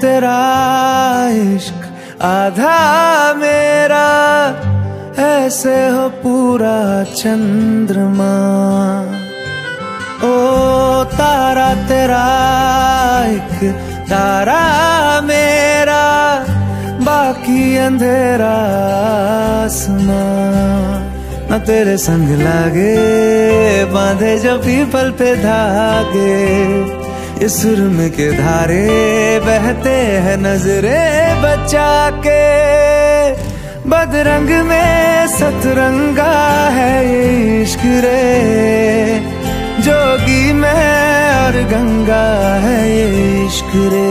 तेरा इश्क आधा मेरा, ऐसे हो पूरा चंद्रमा। ओ तारा तेरा एक, तारा मेरा, बाकी अंधेरा आसमां। न तेरे संग लागे, बांधे जो पीपल पे धागे। इस सुरम के धारे बहते हैं नजरे बचा के। बदरंग में सतरंगा है ये इश्क रे। जोगी में और गंगा है ये इश्क रे।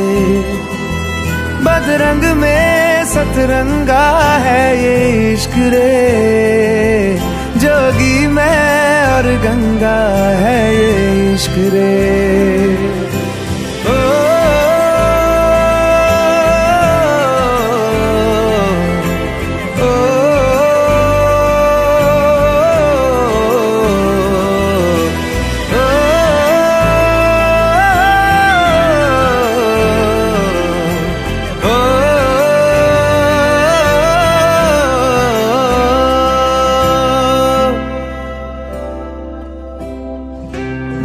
बदरंग में सतरंगा है ये इश्क रे। जोगी में और गंगा है ये इश्क रे।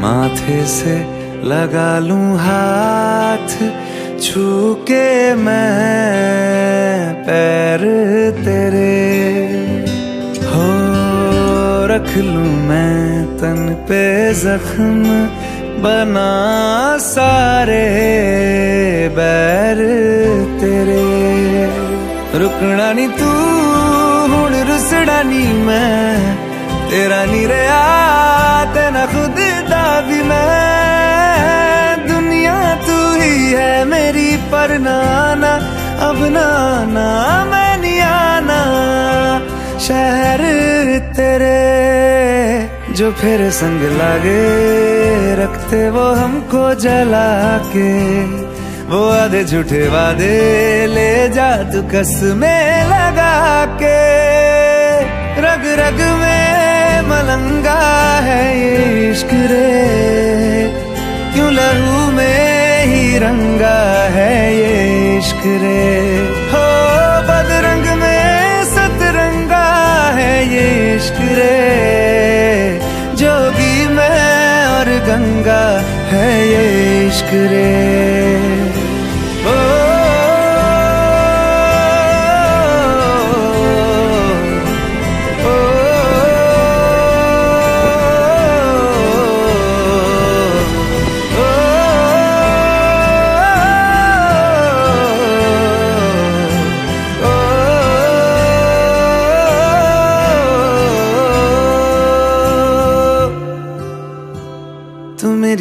माथे से लगा लू हाथ छू के मैं पैर तेरे। हो, रख लू मैं तन पे जख्म, बना सारे बैर तेरे। रुकना नी तू हूँ रुसड़ा नी मैं, तेरा नी रहा तेना खुद भी मैं, दुनिया तू ही है मेरी पर नाना अब नाना मैं नहीं आना शहर तेरे जो फिर संग लागे रखते वो हमको जला के वो आधे झूठे वादे ले जा तू कस में लगा के रग रग में मलंगा है ये इश्क रे। इश्क रे हो, बदरंग में सतरंगा है ये इश्क रे। जोगी में और गंगा है ये इश्क रे।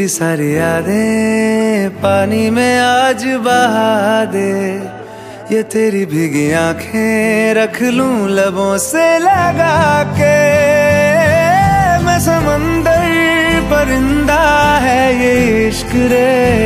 तू मेरी सारी यादें पानी में आज बहा दे। ये तेरी भीगी आँखें रख लू लबों से लगा के। मैं समंदर परिंदा है, ये इश्क रे।